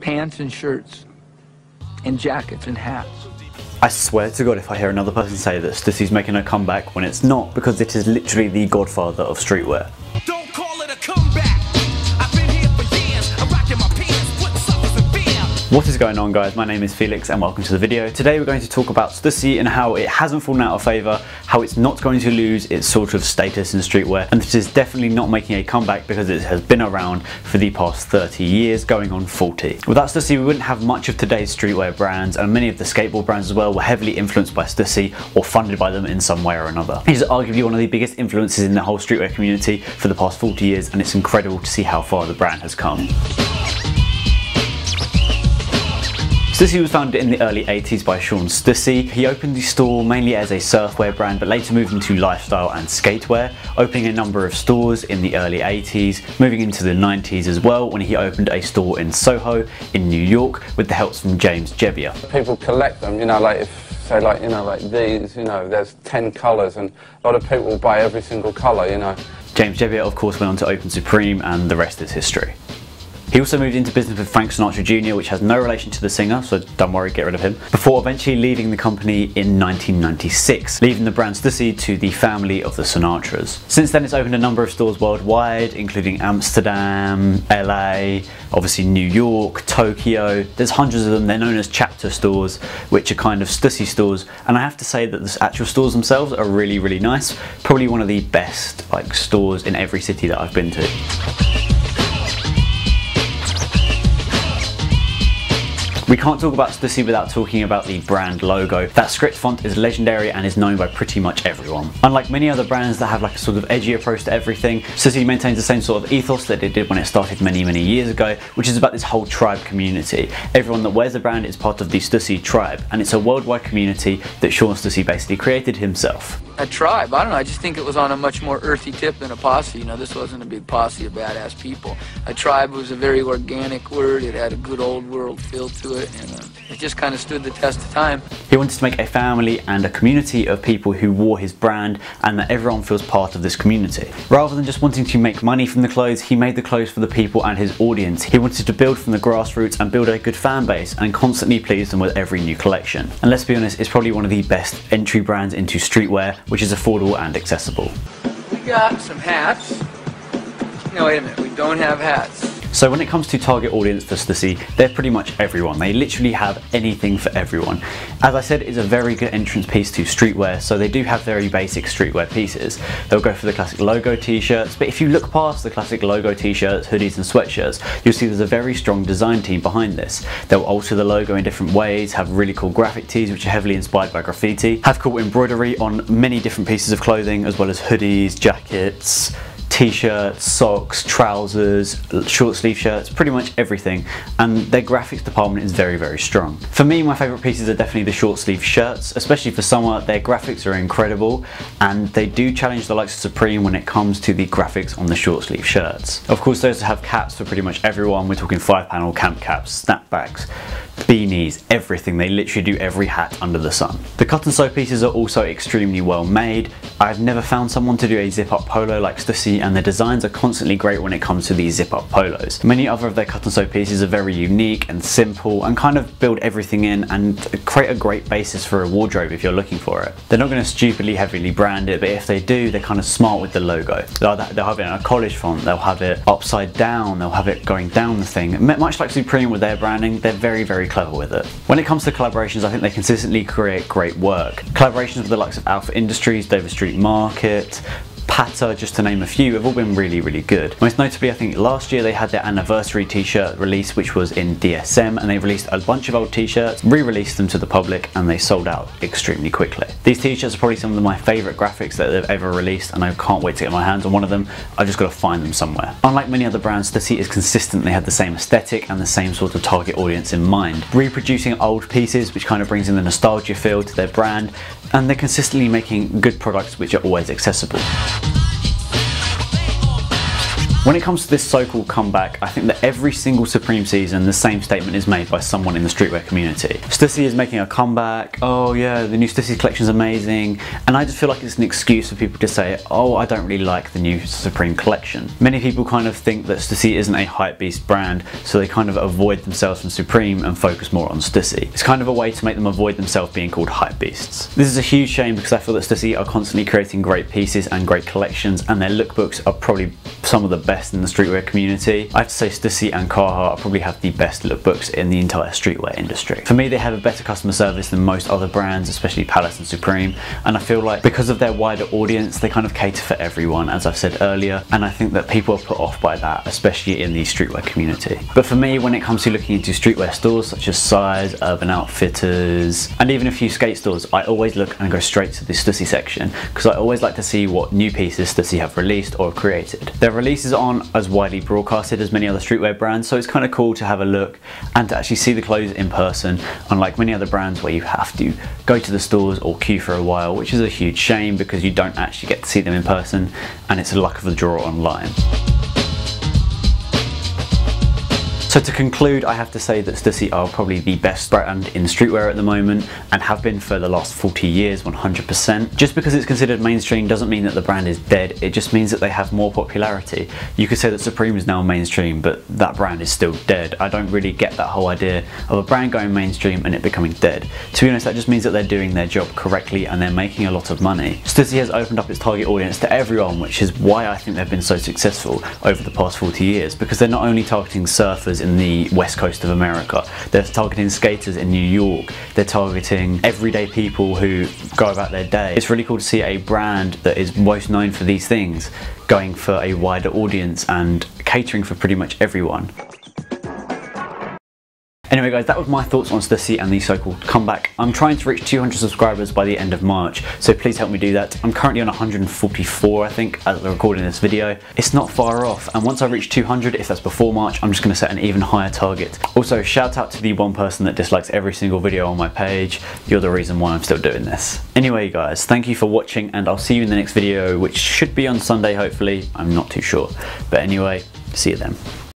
pants and shirts and jackets and hats. I swear to God if I hear another person say that Stussy's making a comeback when it's not because it is literally the godfather of streetwear. What is going on guys, my name is Felix and welcome to the video. Today we're going to talk about Stussy and how it hasn't fallen out of favour, how it's not going to lose its sort of status in streetwear, and this is definitely not making a comeback because it has been around for the past 30 years, going on 40. Without Stussy we wouldn't have much of today's streetwear brands and many of the skateboard brands as well were heavily influenced by Stussy or funded by them in some way or another. Is arguably one of the biggest influences in the whole streetwear community for the past 40 years and it's incredible to see how far the brand has come. Stussy was founded in the early 80s by Sean Stussy. He opened the store mainly as a surfwear brand but later moved into lifestyle and skatewear, opening a number of stores in the early 80s, moving into the 90s as well when he opened a store in Soho in New York with the help from James Jebbia. people collect them, you know, like if, say, like, you know, like these, you know, there's 10 colours and a lot of people will buy every single colour, you know. James Jebbia of course went on to open Supreme and the rest is history. He also moved into business with Frank Sinatra Jr., which has no relation to the singer, so don't worry, get rid of him, before eventually leaving the company in 1996, leaving the brand Stussy to the family of the Sinatras. Since then, it's opened a number of stores worldwide, including Amsterdam, LA, obviously New York, Tokyo. There's hundreds of them. They're known as chapter stores, which are kind of Stussy stores. And I have to say that the actual stores themselves are really, really nice. Probably one of the best like stores in every city that I've been to. We can't talk about Stussy without talking about the brand logo. That script font is legendary and is known by pretty much everyone. Unlike many other brands that have like a sort of edgy approach to everything, Stussy maintains the same sort of ethos that it did when it started many, many years ago, which is about this whole tribe community. Everyone that wears the brand is part of the Stussy tribe, and it's a worldwide community that Sean Stussy basically created himself. A tribe, I don't know, I just think it was on a much more earthy tip than a posse. You know, this wasn't a big posse of badass people. A tribe was a very organic word, it had a good old world feel to it, and uh, it just kind of stood the test of time. He wanted to make a family and a community of people who wore his brand and that everyone feels part of this community. Rather than just wanting to make money from the clothes, he made the clothes for the people and his audience. He wanted to build from the grassroots and build a good fan base and constantly please them with every new collection. And let's be honest, it's probably one of the best entry brands into streetwear, which is affordable and accessible. We got some hats. No, wait a minute, we don't have hats. So when it comes to target audience for Stussy, they're pretty much everyone. They literally have anything for everyone. As I said, it's a very good entrance piece to streetwear, so they do have very basic streetwear pieces. They'll go for the classic logo t-shirts, but if you look past the classic logo t-shirts, hoodies and sweatshirts, you'll see there's a very strong design team behind this. They'll alter the logo in different ways, have really cool graphic tees which are heavily inspired by graffiti, have cool embroidery on many different pieces of clothing as well as hoodies, jackets, t-shirts, socks, trousers, short sleeve shirts, pretty much everything. And their graphics department is very, very strong. For me, my favorite pieces are definitely the short sleeve shirts, especially for summer. Their graphics are incredible and they do challenge the likes of Supreme when it comes to the graphics on the short sleeve shirts. Of course, those have caps for pretty much everyone. We're talking five panel camp caps, snapbacks, beanies, everything. They literally do every hat under the sun. The cut and sew pieces are also extremely well made. I've never found someone to do a zip up polo like Stussy and their designs are constantly great when it comes to these zip up polos. Many other of their cut and sew pieces are very unique and simple and kind of build everything in and create a great basis for a wardrobe if you're looking for it. They're not going to stupidly heavily brand it, but if they do, they're kind of smart with the logo. They'll, they'll have it in a college font, they'll have it upside down, they'll have it going down the thing. Much like Supreme with their branding, they're very, very clever with it. When it comes to collaborations, I think they consistently create great work. Collaborations with the likes of Alpha Industries, Dover Street Market, Patta, just to name a few, have all been really, really good. Most notably, I think last year they had their anniversary t-shirt release, which was in DSM, and they released a bunch of old t-shirts, re-released them to the public, and they sold out extremely quickly. These t-shirts are probably some of my favourite graphics that they've ever released, and I can't wait to get my hands on one of them. I've just got to find them somewhere. Unlike many other brands, Stussy has consistently had the same aesthetic and the same sort of target audience in mind. Reproducing old pieces, which kind of brings in the nostalgia feel to their brand, and they're consistently making good products which are always accessible. When it comes to this so-called comeback, I think that every single Supreme season the same statement is made by someone in the streetwear community. Stussy is making a comeback, oh yeah, the new Stussy collection is amazing, and I just feel like it's an excuse for people to say, oh I don't really like the new Supreme collection. Many people kind of think that Stussy isn't a hypebeast brand, so they kind of avoid themselves from Supreme and focus more on Stussy. It's kind of a way to make them avoid themselves being called hypebeasts. This is a huge shame because I feel that Stussy are constantly creating great pieces and great collections and their lookbooks are probably some of the best in the streetwear community. I have to say Stussy and Carhartt probably have the best lookbooks in the entire streetwear industry. For me, they have a better customer service than most other brands, especially Palace and Supreme, and I feel like because of their wider audience, they kind of cater for everyone, as I've said earlier, and I think that people are put off by that, especially in the streetwear community. But for me, when it comes to looking into streetwear stores such as Size, Urban Outfitters, and even a few skate stores, I always look and go straight to the Stussy section because I always like to see what new pieces Stussy have released or created. Their releases aren't as widely broadcasted as many other streetwear brands, so it's kind of cool to have a look and to actually see the clothes in person, unlike many other brands where you have to go to the stores or queue for a while, which is a huge shame because you don't actually get to see them in person and it's a luck of the draw online. So to conclude, I have to say that Stussy are probably the best brand in streetwear at the moment and have been for the last 40 years, 100%. Just because it's considered mainstream doesn't mean that the brand is dead, it just means that they have more popularity. You could say that Supreme is now mainstream, but that brand is still dead. I don't really get that whole idea of a brand going mainstream and it becoming dead. To be honest, that just means that they're doing their job correctly and they're making a lot of money. Stussy has opened up its target audience to everyone, which is why I think they've been so successful over the past 40 years, because they're not only targeting surfers in the west coast of America. They're targeting skaters in New York. They're targeting everyday people who go about their day. It's really cool to see a brand that is most known for these things going for a wider audience and catering for pretty much everyone. Anyway guys, that was my thoughts on Stussy and the so-called comeback. I'm trying to reach 200 subscribers by the end of March, so please help me do that. I'm currently on 144 I think as I'm recording this video. It's not far off and once I reach 200, if that's before March, I'm just going to set an even higher target. Also shout out to the one person that dislikes every single video on my page. You're the reason why I'm still doing this. Anyway guys, thank you for watching and I'll see you in the next video which should be on Sunday hopefully. I'm not too sure. But anyway, see you then.